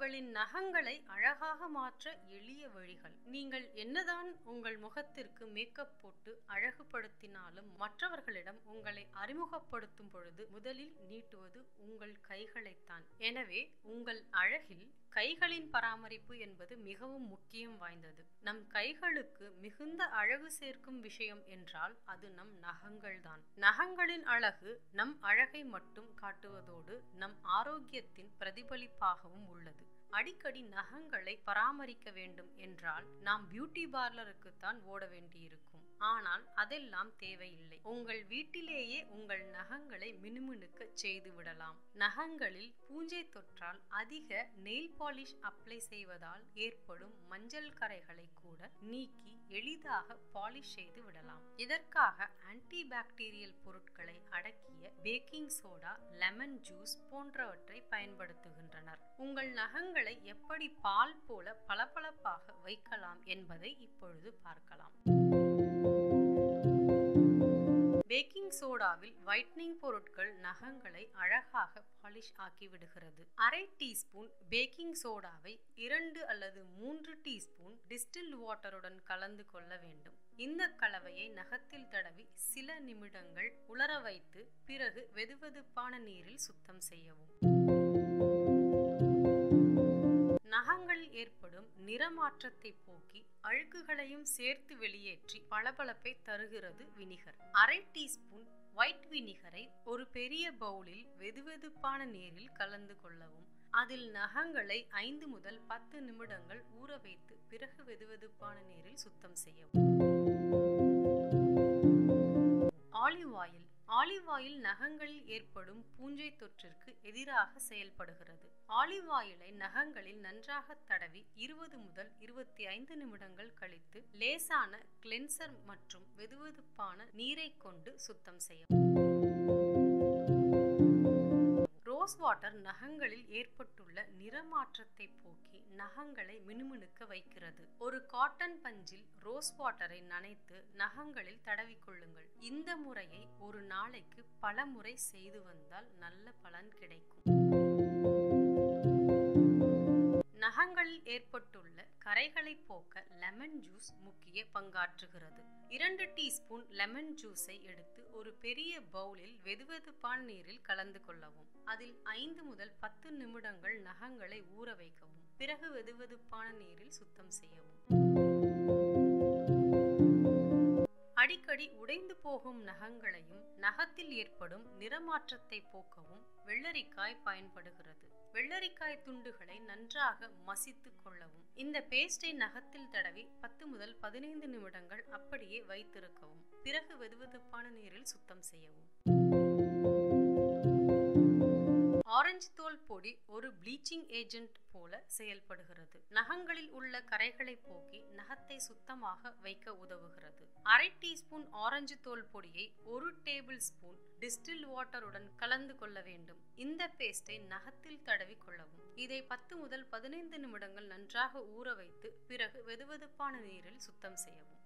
உங்களின் நகங்களை அழகாக மாற்ற எளிய வழிகள். நீங்கள் என்னதான் உங்கள் முகத்திற்கு மேக்கப் போட்டு அழகுபடுத்தினாலும் மற்றவர்களிடம் உங்களை அறிமுகப்படுத்தும் பொழுது முதலில் நீட்டுவது உங்கள் கைகளைத்தான். எனவே உங்கள் அழகில் கைகளின் பராமரிப்பு என்பது மிகவும் முக்கியம் வாய்ந்தது. நம் கைகளுக்கு மிகுந்த அழகு சேர்க்கும் விஷயம் என்றால் அது நம் நகங்கள்தான். நகங்களின் அழகு நம் அழகை மட்டும் காட்டுவதோடு நம் ஆரோக்கியத்தின் பிரதிபலிப்பாகவும் உள்ளது. அடிக்கடி நகங்களை பராமரிக்க வேண்டும் என்றால் நாம் பியூட்டி பார்லருக்கு தான் ஓட வேண்டியிருக்கும். ஆனால் அதெல்லாம் தேவையில்லை. உங்கள் வீட்டிலேயே உங்கள் நகங்களை மினுமினுக்க செய்து விடலாம் நகங்களில் பூஞ்சை தொற்றால் அதிக நெயில் பாலிஷ் அப்ளை செய்வதால் ஏற்படும் மஞ்சள் கரைகளை கூட நீக்கி எளிதாக பாலிஷ் செய்து விடலாம். இதற்காக ஆன்டி பாக்டீரியல் பொருட்களை அடக்கிய பேக்கிங் சோடா லெமன் ஜூஸ் போன்றவற்றை பயன்படுத்துகின்றனர். உங்கள் நகங்களை எப்படி பால் போல பளபளப்பாக வைக்கலாம் என்பதை இப்பொழுது பார்க்கலாம். பேக்கிங் சோடாவில் வைட்னிங் பொருட்கள் நகங்களை அழகாக பாலிஷ் ஆக்கிவிடுகிறது. அரை டீஸ்பூன் பேக்கிங் சோடாவை இரண்டு அல்லது மூன்று டீஸ்பூன் டிஸ்டில் வாட்டருடன் கலந்து கொள்ள வேண்டும். இந்த கலவையை நகத்தில் தடவி சில நிமிடங்கள் உலர வைத்து பிறகு வெதுவெதுப்பான நீரில் சுத்தம் செய்யவும். நகங்களில் ஏற்படும் நிறமாற்றத்தை போக்கி அழுக்குகளையும் சேர்த்து வெளியேற்றி பளபளப்பை தருகிறது வினிகர். அரை டீஸ்பூன் ஒயிட் வினிகரை ஒரு பெரிய பவுலில் வெதுவெதுப்பான நீரில் கலந்து கொள்ளவும். அதில் நகங்களை ஐந்து முதல் பத்து நிமிடங்கள் ஊற வைத்து பிறகு வெதுவெதுப்பான நீரில் சுத்தம் செய்யவும். ஆலிவ் ஆயில் ஆலிவ் ஆயில் நகங்களில் ஏற்படும் பூஞ்சை தொற்றிற்கு எதிராக செயல்படுகிறது. ஆலிவ் ஆயிலை நகங்களில் நன்றாக தடவி இருபது முதல் இருபத்தி ஐந்து நிமிடங்கள் கழித்து லேசான கிளென்சர் மற்றும் வெதுவெதுப்பான நீரை கொண்டு சுத்தம் செய்யவும். ரோஸ் வாட்டர் நகங்களில் ஏற்பட்டுள்ள நிறமாற்றத்தை போக்கி நகங்களை மினுமினுக்க வைக்கிறது. ஒரு காட்டன் பஞ்சில் ரோஸ் வாட்டரை நனைத்து நகங்களில் தடவிக்கொள்ளுங்கள் இந்த முறையை ஒரு நாளைக்கு பல முறை செய்து வந்தால் நல்ல பலன் கிடைக்கும். நகங்களில் ஏற்பட்டுள்ள கரைகளை போக்க லெமன் ஜூஸ் முக்கிய பங்காற்றுகிறது. இரண்டு டீஸ்பூன் லெமன் ஜூஸை எடுத்து ஒரு பெரிய பவுலில் வெதுவெதுப்பான நீரில் கலந்து கொள்ளவும். அதில் ஐந்து முதல் பத்து நிமிடங்கள் நகங்களை ஊற வைக்கவும். பிறகு வெதுவெதுப்பான நீரில் சுத்தம் செய்யவும். அடிக்கடி உடைந்து போகும் நகங்களையும் நகத்தில் ஏற்படும் நிறமாற்றத்தை போக்கவும் வெள்ளரிக்காய் பயன்படுகிறது. வெள்ளரிக்காய் துண்டுகளை நன்றாக மசித்து கொள்ளவும். இந்த பேஸ்டை நகத்தில் தடவி பத்து முதல் பதினைந்து நிமிடங்கள் அப்படியே வைத்திருக்கவும். பிறகு வெதுவெதுப்பான நீரில் சுத்தம் செய்யவும். ஆரஞ்சு தோல் பொடி ஒரு ப்ளீச்சிங் ஏஜென்ட் போல செயல்படுகிறது. நகங்களில் உள்ள கரைகளை போக்கி நகத்தை சுத்தமாக வைக்க உதவுகிறது. அரை டீஸ்பூன் ஆரஞ்சு தோல் பொடியை ஒரு டேபிள் ஸ்பூன் டிஸ்டில் வாட்டருடன் கலந்து கொள்ள வேண்டும். இந்த பேஸ்டை நகத்தில் தடவி கொள்ளவும். இதை பத்து முதல் பதினைந்து நிமிடங்கள் நன்றாக ஊற வைத்து பிறகு வெதுவெதுப்பான நீரில் சுத்தம் செய்யவும்.